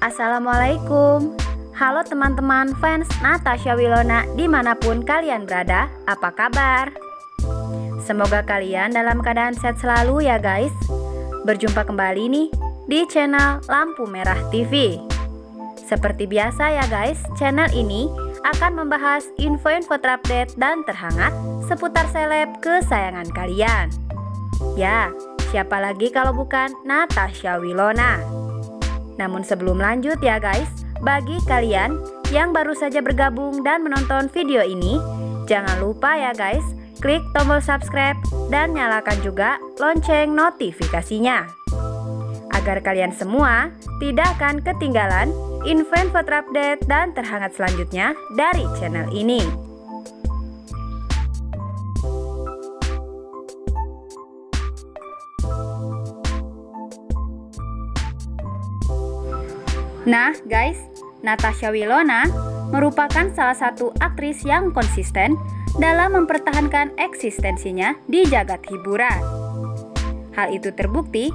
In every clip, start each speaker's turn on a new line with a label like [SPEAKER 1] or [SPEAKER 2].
[SPEAKER 1] Assalamualaikum. Halo teman-teman fans Natasha Wilona di mana pun kalian berada, apa kabar? Semoga kalian dalam keadaan sehat selalu ya guys. Berjumpa kembali nih di channel Lampu Merah TV Seperti biasa ya guys, channel ini akan membahas info-info terupdate dan terhangat seputar seleb kesayangan kalian. Ya, siapa lagi kalau bukan Natasha Wilona Namun sebelum lanjut ya guys, bagi kalian yang baru saja bergabung dan menonton video ini, jangan lupa ya guys, klik tombol subscribe dan nyalakan juga lonceng notifikasinya. Agar kalian semua tidak akan ketinggalan info-info terupdate dan terhangat selanjutnya dari channel ini. Nah, guys, Natasha Wilona merupakan salah satu aktris yang konsisten dalam mempertahankan eksistensinya di jagat hiburan. Hal itu terbukti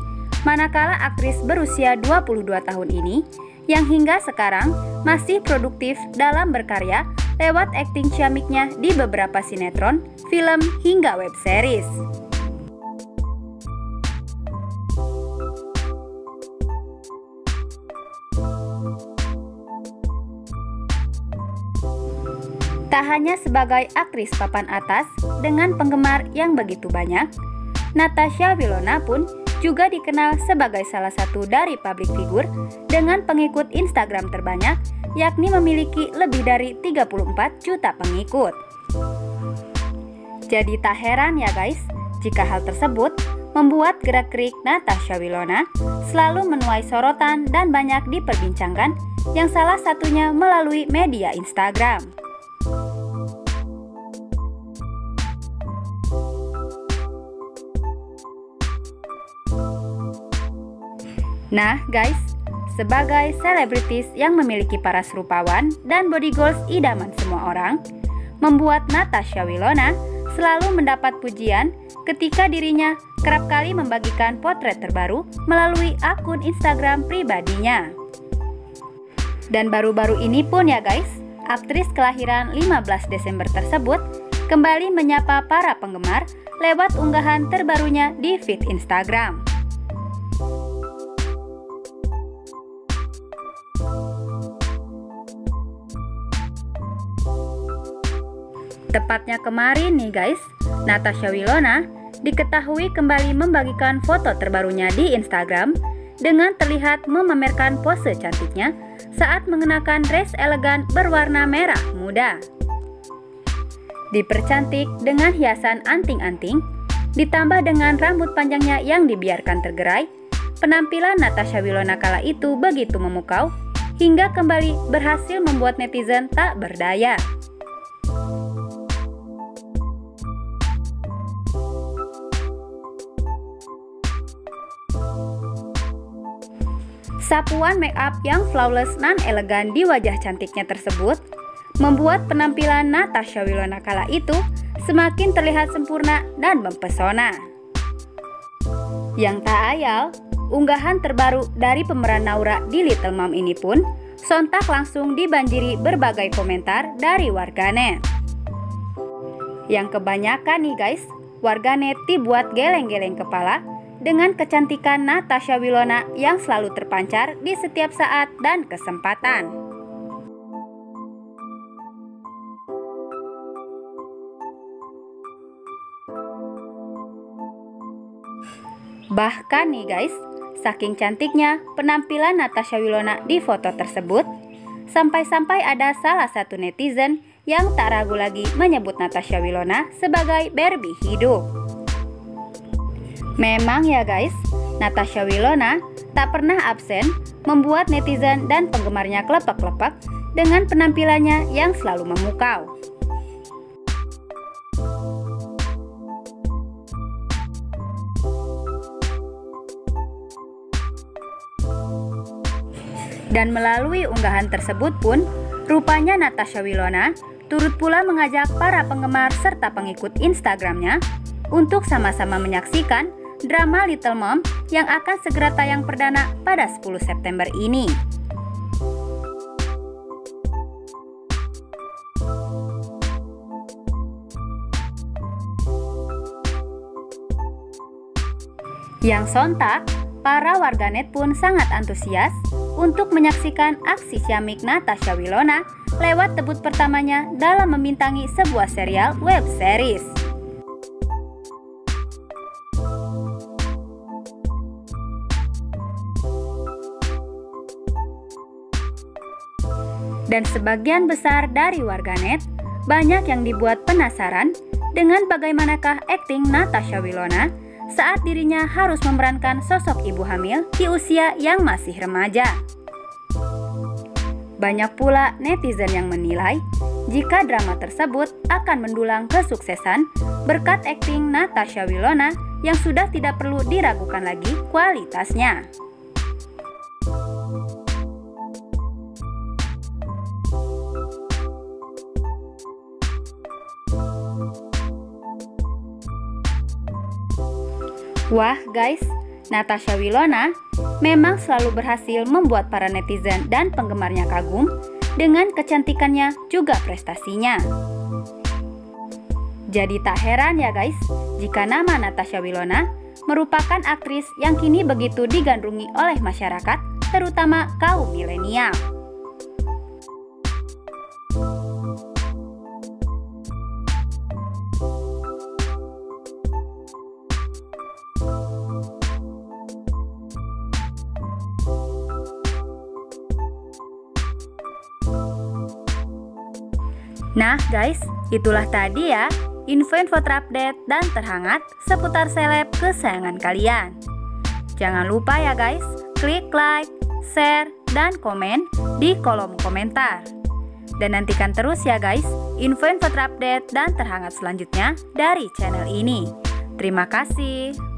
[SPEAKER 1] manakala aktris berusia 22 tahun ini yang hingga sekarang masih produktif dalam berkarya lewat akting ciamiknya di beberapa sinetron, film, hingga web series. Tak hanya sebagai aktris papan atas dengan penggemar yang begitu banyak, Natasha Wilona pun juga dikenal sebagai salah satu dari publik figur dengan pengikut Instagram terbanyak, yakni memiliki lebih dari 34 juta pengikut. Jadi tak heran ya guys, jika hal tersebut membuat gerak-gerik Natasha Wilona selalu menuai sorotan dan banyak diperbincangkan yang salah satunya melalui media Instagram. Nah, guys, sebagai selebritis yang memiliki paras rupawan dan body goals idaman semua orang, membuat Natasha Wilona selalu mendapat pujian ketika dirinya kerap kali membagikan potret terbaru melalui akun Instagram pribadinya. Dan baru-baru ini pun ya guys, aktris kelahiran 15 Desember tersebut kembali menyapa para penggemar lewat unggahan terbarunya di feed Instagram. Tepatnya kemarin nih guys, Natasha Wilona diketahui kembali membagikan foto terbarunya di Instagram dengan terlihat memamerkan pose cantiknya saat mengenakan dress elegan berwarna merah muda. Dipercantik dengan hiasan anting-anting, ditambah dengan rambut panjangnya yang dibiarkan tergerai, penampilan Natasha Wilona kala itu begitu memukau hingga kembali berhasil membuat netizen tak berdaya. Sapuan make up yang flawless nan elegan di wajah cantiknya tersebut membuat penampilan Natasha Wilona kala itu semakin terlihat sempurna dan mempesona. Yang tak ayal, unggahan terbaru dari pemeran Naura di Little Mom ini pun sontak langsung dibanjiri berbagai komentar dari warganet. Yang kebanyakan nih guys, warganet dibuat geleng-geleng kepala dengan kecantikan Natasha Wilona yang selalu terpancar di setiap saat dan kesempatan. Bahkan nih guys, saking cantiknya penampilan Natasha Wilona di foto tersebut, sampai-sampai ada salah satu netizen yang tak ragu lagi menyebut Natasha Wilona sebagai Barbie hidup. Memang ya guys, Natasha Wilona tak pernah absen membuat netizen dan penggemarnya kelepak-kelepak dengan penampilannya yang selalu memukau. Dan melalui unggahan tersebut pun, rupanya Natasha Wilona turut pula mengajak para penggemar serta pengikut Instagramnya untuk sama-sama menyaksikan drama Little Mom yang akan segera tayang perdana pada 10 September ini. Yang sontak, para warganet pun sangat antusias untuk menyaksikan aksi siamik Natasha Wilona lewat debut pertamanya dalam membintangi sebuah serial web series. Dan sebagian besar dari warganet banyak yang dibuat penasaran dengan bagaimanakah akting Natasha Wilona saat dirinya harus memerankan sosok ibu hamil di usia yang masih remaja. Banyak pula netizen yang menilai jika drama tersebut akan mendulang kesuksesan berkat akting Natasha Wilona yang sudah tidak perlu diragukan lagi kualitasnya. Wah guys, Natasha Wilona memang selalu berhasil membuat para netizen dan penggemarnya kagum dengan kecantikannya juga prestasinya. Jadi tak heran ya guys, jika nama Natasha Wilona merupakan aktris yang kini begitu digandrungi oleh masyarakat, terutama kaum milenial. Nah guys, itulah tadi ya info-info terupdate dan terhangat seputar seleb kesayangan kalian. Jangan lupa ya guys, klik like, share, dan komen di kolom komentar. Dan nantikan terus ya guys, info-info terupdate dan terhangat selanjutnya dari channel ini. Terima kasih.